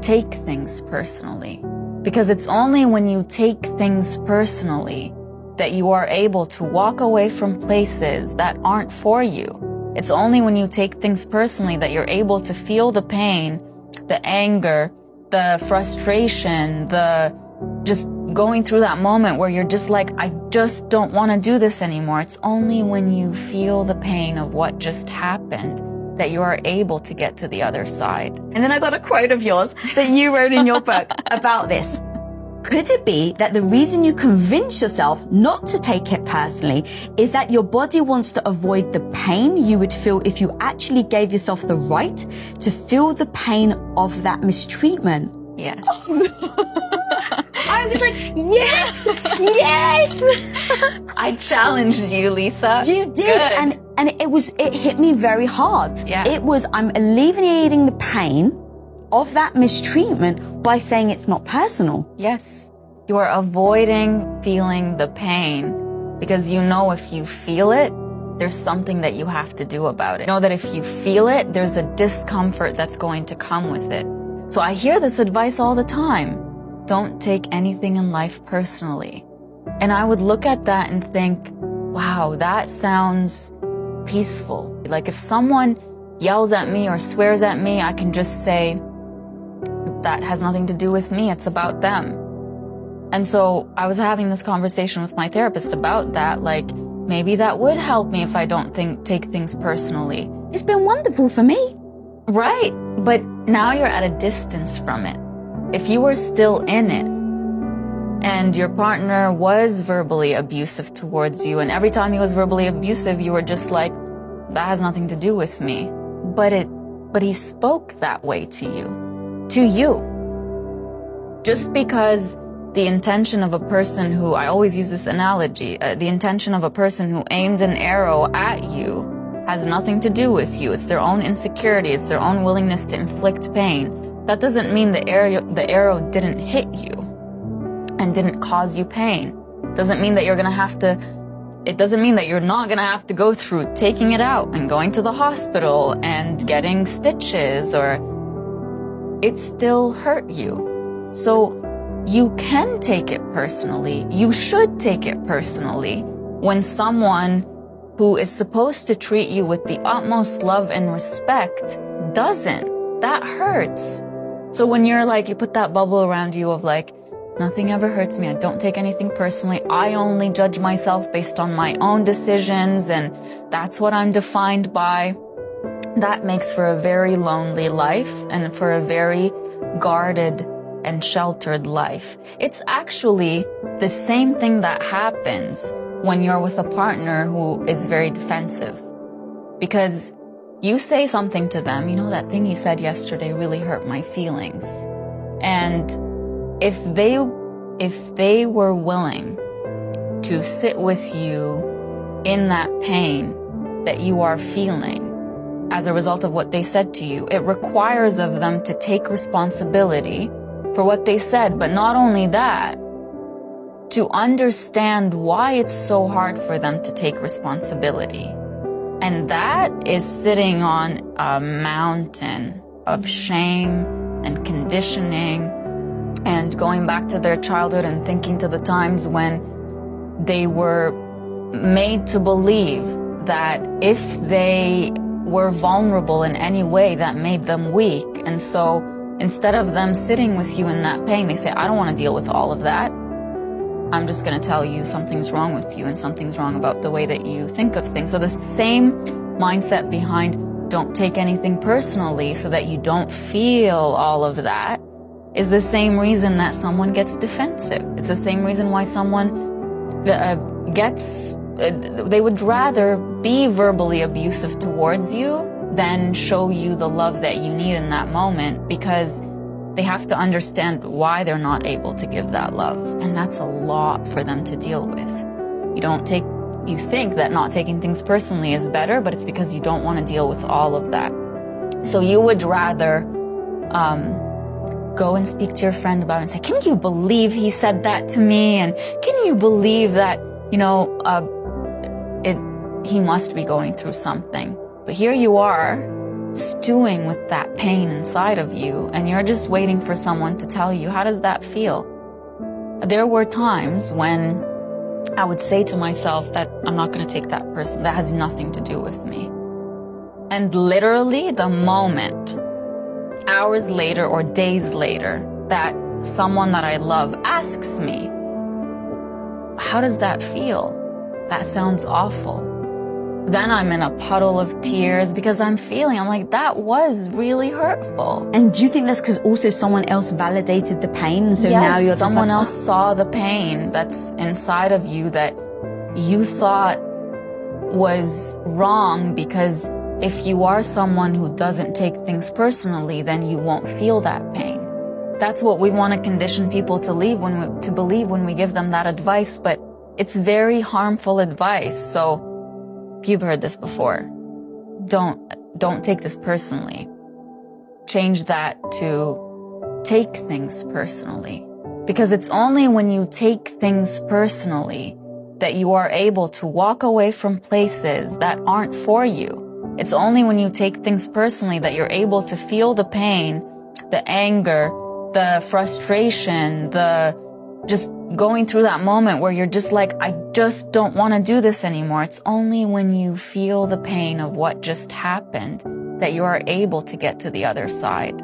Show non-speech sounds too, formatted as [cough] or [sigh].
take things personally. Because it's only when you take things personally that you are able to walk away from places that aren't for you. It's only when you take things personally that you're able to feel the pain, the anger, the frustration, the just going through that moment where you're just like, I just don't want to do this anymore. It's only when you feel the pain of what just happened that you are able to get to the other side. And then I got a quote of yours that you wrote in your book [laughs] about this. Could it be that the reason you convince yourself not to take it personally is that your body wants to avoid the pain you would feel if you actually gave yourself the right to feel the pain of that mistreatment? Yes. [laughs] Oh, I was like, yes, yes. [laughs] I challenged you, Lisa. You did, Good. and and it was it hit me very hard. Yeah. It was I'm alleviating the pain of that mistreatment by saying it's not personal. Yes. You are avoiding feeling the pain because you know if you feel it, there's something that you have to do about it. Know that if you feel it, there's a discomfort that's going to come with it. So I hear this advice all the time. Don't take anything in life personally. And I would look at that and think, wow, that sounds peaceful. Like if someone yells at me or swears at me, I can just say, that has nothing to do with me. It's about them. And so I was having this conversation with my therapist about that. Like, maybe that would help me if I don't think, take things personally. It's been wonderful for me. Right. But now you're at a distance from it. If you were still in it and your partner was verbally abusive towards you, and every time he was verbally abusive, you were just like, that has nothing to do with me. But it, but he spoke that way to you, to you. Just because the intention of a person who, I always use this analogy, uh, the intention of a person who aimed an arrow at you has nothing to do with you. It's their own insecurity. It's their own willingness to inflict pain. That doesn't mean the arrow, the arrow didn't hit you and didn't cause you pain. Doesn't mean that you're gonna have to, it doesn't mean that you're not gonna have to go through taking it out and going to the hospital and getting stitches or it still hurt you. So you can take it personally. You should take it personally when someone who is supposed to treat you with the utmost love and respect doesn't. That hurts. So when you're like, you put that bubble around you of like, nothing ever hurts me. I don't take anything personally. I only judge myself based on my own decisions and that's what I'm defined by. That makes for a very lonely life and for a very guarded and sheltered life. It's actually the same thing that happens when you're with a partner who is very defensive. Because you say something to them, you know, that thing you said yesterday really hurt my feelings. And if they, if they were willing to sit with you in that pain that you are feeling as a result of what they said to you, it requires of them to take responsibility for what they said. But not only that, to understand why it's so hard for them to take responsibility. And that is sitting on a mountain of shame and conditioning and going back to their childhood and thinking to the times when they were made to believe that if they were vulnerable in any way, that made them weak. And so instead of them sitting with you in that pain, they say, I don't want to deal with all of that. I'm just going to tell you something's wrong with you and something's wrong about the way that you think of things. So the same mindset behind don't take anything personally so that you don't feel all of that is the same reason that someone gets defensive. It's the same reason why someone uh, gets, uh, they would rather be verbally abusive towards you than show you the love that you need in that moment because they have to understand why they're not able to give that love. And that's a lot for them to deal with. You don't take, you think that not taking things personally is better, but it's because you don't want to deal with all of that. So you would rather, um, go and speak to your friend about it and say, can you believe he said that to me? And can you believe that, you know, uh, it, he must be going through something. But here you are stewing with that pain inside of you and you're just waiting for someone to tell you, how does that feel? There were times when I would say to myself that I'm not going to take that person. That has nothing to do with me. And literally the moment, hours later or days later, that someone that I love asks me, how does that feel? That sounds awful. Then I'm in a puddle of tears because I'm feeling, I'm like, that was really hurtful. And do you think that's because also someone else validated the pain? So yes, now you're just someone like, else saw the pain that's inside of you that you thought was wrong because if you are someone who doesn't take things personally, then you won't feel that pain. That's what we want to condition people to leave when we, to believe when we give them that advice, but it's very harmful advice. So you've heard this before, don't don't take this personally. Change that to take things personally. Because it's only when you take things personally that you are able to walk away from places that aren't for you. It's only when you take things personally that you're able to feel the pain, the anger, the frustration, the just going through that moment where you're just like, I just don't want to do this anymore. It's only when you feel the pain of what just happened that you are able to get to the other side.